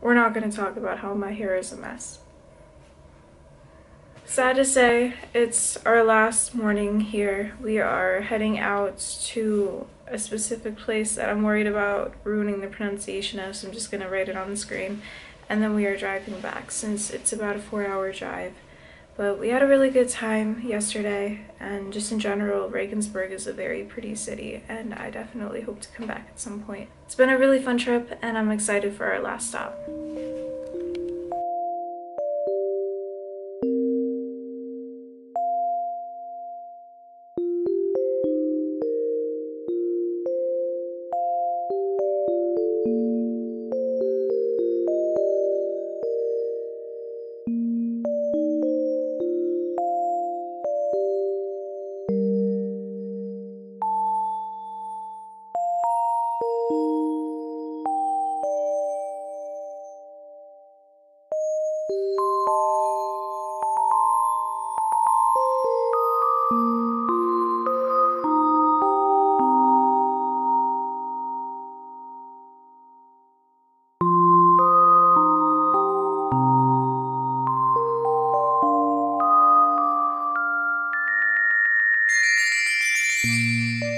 we're not going to talk about how my hair is a mess. Sad to say, it's our last morning here. We are heading out to a specific place that I'm worried about ruining the pronunciation of, so I'm just going to write it on the screen. And then we are driving back since it's about a four hour drive. But we had a really good time yesterday, and just in general, Regensburg is a very pretty city, and I definitely hope to come back at some point. It's been a really fun trip, and I'm excited for our last stop. Música